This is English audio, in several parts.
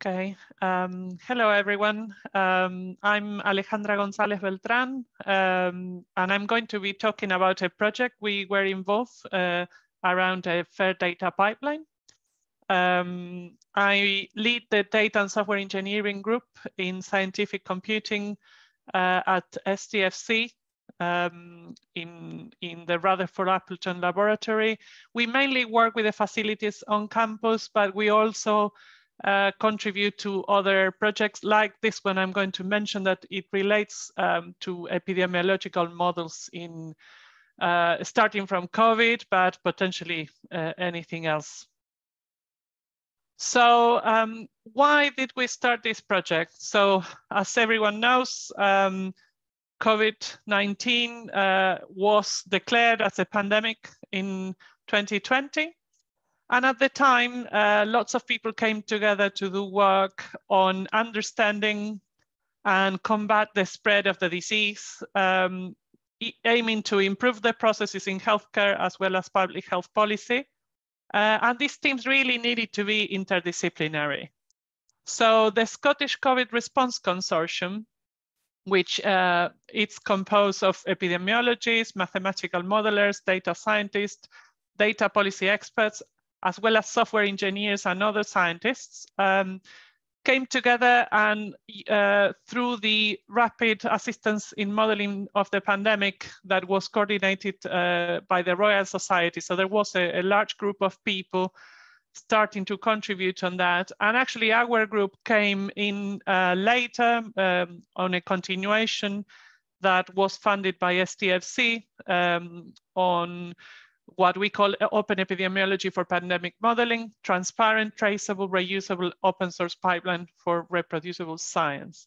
Okay. Um, hello, everyone. Um, I'm Alejandra González Beltrán, um, and I'm going to be talking about a project we were involved uh, around a fair data pipeline. Um, I lead the data and software engineering group in scientific computing uh, at STFC um, in, in the Rutherford Appleton laboratory. We mainly work with the facilities on campus, but we also uh, contribute to other projects like this one. I'm going to mention that it relates um, to epidemiological models in uh, starting from COVID, but potentially uh, anything else. So um, why did we start this project? So as everyone knows, um, COVID-19 uh, was declared as a pandemic in 2020. And at the time, uh, lots of people came together to do work on understanding and combat the spread of the disease, um, aiming to improve the processes in healthcare as well as public health policy. Uh, and these teams really needed to be interdisciplinary. So the Scottish COVID Response Consortium, which uh, it's composed of epidemiologists, mathematical modelers, data scientists, data policy experts, as well as software engineers and other scientists, um, came together and uh, through the rapid assistance in modeling of the pandemic that was coordinated uh, by the Royal Society. So there was a, a, large group of people starting to contribute on that. And actually our group came in uh, later um, on a continuation that was funded by STFC um, on what we call open epidemiology for pandemic modeling, transparent, traceable, reusable, open source pipeline for reproducible science.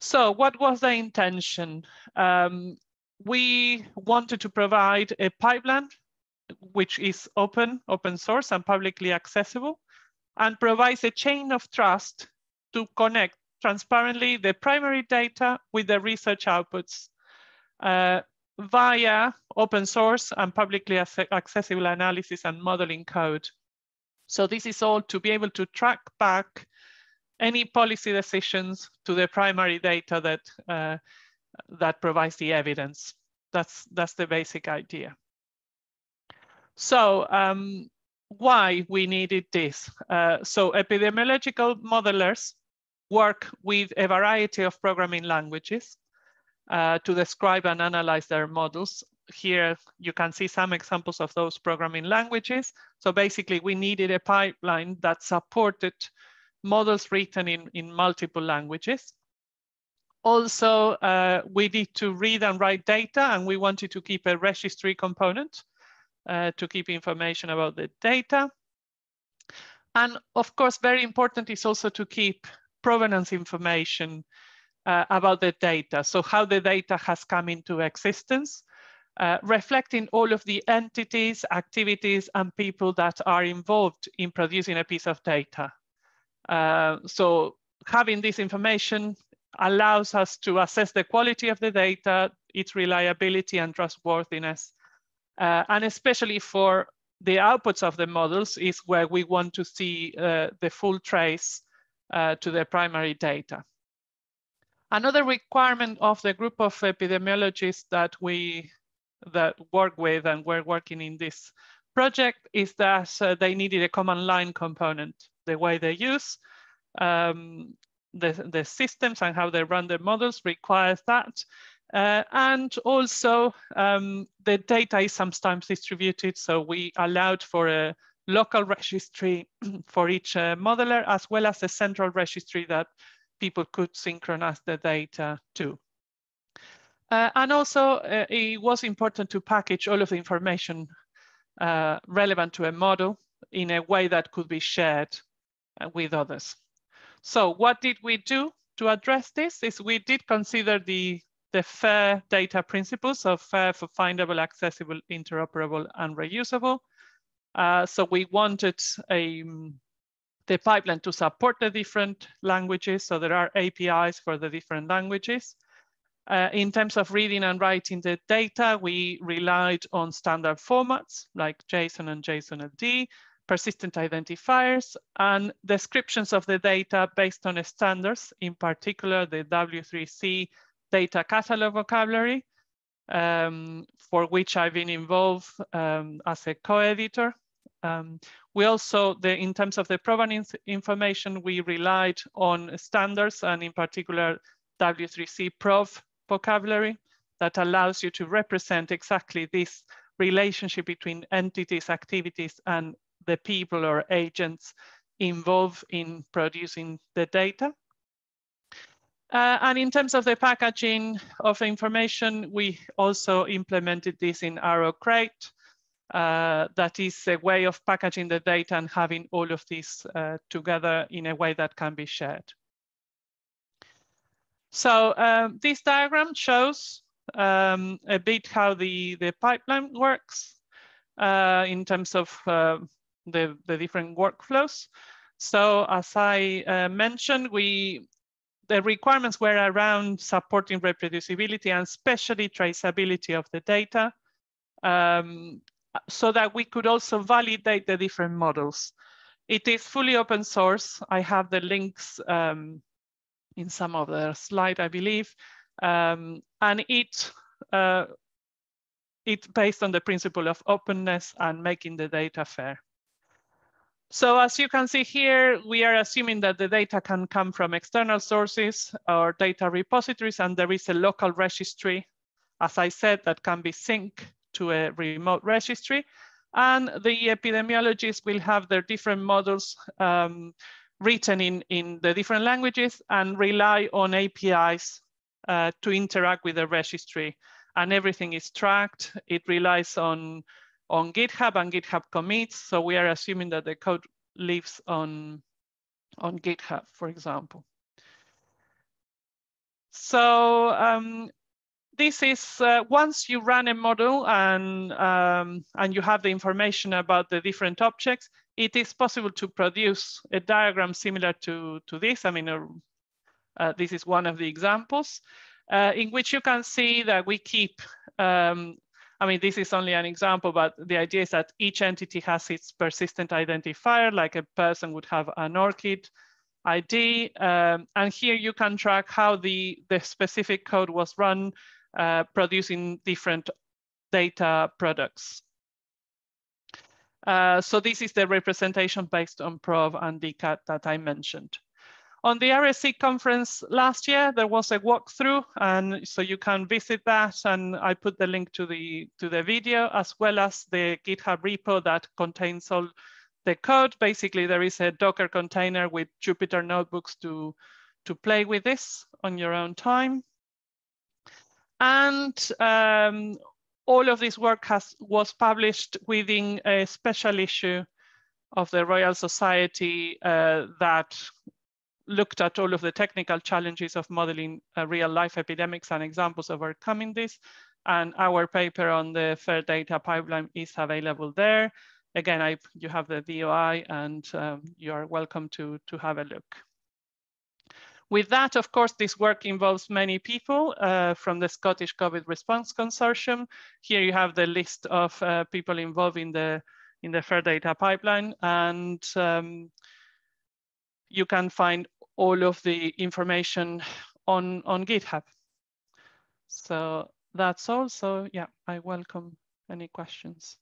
So what was the intention? Um, we wanted to provide a pipeline which is open, open source and publicly accessible and provides a chain of trust to connect transparently the primary data with the research outputs. Uh, via open source and publicly accessible analysis and modeling code. So this is all to be able to track back any policy decisions to the primary data that, uh, that provides the evidence. That's, that's the basic idea. So um, why we needed this? Uh, so epidemiological modelers work with a variety of programming languages uh, to describe and analyze their models. Here you can see some examples of those programming languages. So basically we needed a pipeline that supported models written in, in multiple languages. Also, uh, we need to read and write data and we wanted to keep a registry component uh, to keep information about the data. And of course, very important is also to keep provenance information uh, about the data. So how the data has come into existence, uh, reflecting all of the entities, activities, and people that are involved in producing a piece of data. Uh, so having this information allows us to assess the quality of the data, its reliability and trustworthiness. Uh, and especially for the outputs of the models is where we want to see uh, the full trace uh, to the primary data. Another requirement of the group of epidemiologists that we that work with and we're working in this project is that uh, they needed a command line component. The way they use um, the, the systems and how they run their models requires that. Uh, and also um, the data is sometimes distributed. So we allowed for a local registry for each uh, modeler, as well as a central registry that people could synchronize the data too. Uh, and also, uh, it was important to package all of the information uh, relevant to a model in a way that could be shared uh, with others. So what did we do to address this is we did consider the, the FAIR data principles of FAIR for findable, accessible, interoperable, and reusable. Uh, so we wanted a, the pipeline to support the different languages. So there are APIs for the different languages. Uh, in terms of reading and writing the data, we relied on standard formats like JSON and JSON-LD, persistent identifiers, and descriptions of the data based on standards, in particular the W3C data catalog vocabulary, um, for which I've been involved um, as a co-editor. Um, we also, the, in terms of the provenance information, we relied on standards and in particular W3C prov vocabulary that allows you to represent exactly this relationship between entities, activities, and the people or agents involved in producing the data. Uh, and in terms of the packaging of information, we also implemented this in RO-Crate. Uh, that is a way of packaging the data and having all of this uh, together in a way that can be shared. So um, this diagram shows um, a bit how the, the pipeline works uh, in terms of uh, the, the different workflows. So as I uh, mentioned, we the requirements were around supporting reproducibility and especially traceability of the data um, so that we could also validate the different models. It is fully open source. I have the links um, in some of the slide, I believe. Um, and it, uh, it's based on the principle of openness and making the data fair. So as you can see here, we are assuming that the data can come from external sources or data repositories, and there is a local registry, as I said, that can be synced to a remote registry. And the epidemiologists will have their different models um, written in, in the different languages and rely on APIs uh, to interact with the registry. And everything is tracked. It relies on on GitHub and GitHub commits. So we are assuming that the code lives on, on GitHub, for example. So um, this is uh, once you run a model and, um, and you have the information about the different objects, it is possible to produce a diagram similar to, to this. I mean, uh, uh, this is one of the examples uh, in which you can see that we keep um, I mean, this is only an example, but the idea is that each entity has its persistent identifier, like a person would have an ORCID ID. Um, and here you can track how the, the specific code was run, uh, producing different data products. Uh, so this is the representation based on PROV and DCAT that I mentioned. On the RSE conference last year, there was a walkthrough, and so you can visit that. And I put the link to the to the video as well as the GitHub repo that contains all the code. Basically, there is a Docker container with Jupyter notebooks to to play with this on your own time. And um, all of this work has was published within a special issue of the Royal Society uh, that looked at all of the technical challenges of modeling uh, real life epidemics and examples of overcoming this. And our paper on the FAIR data pipeline is available there. Again, I, you have the DOI and um, you are welcome to, to have a look. With that, of course, this work involves many people uh, from the Scottish COVID Response Consortium. Here you have the list of uh, people involved in the, in the FAIR data pipeline. And um, you can find all of the information on, on GitHub. So that's all. So yeah, I welcome any questions.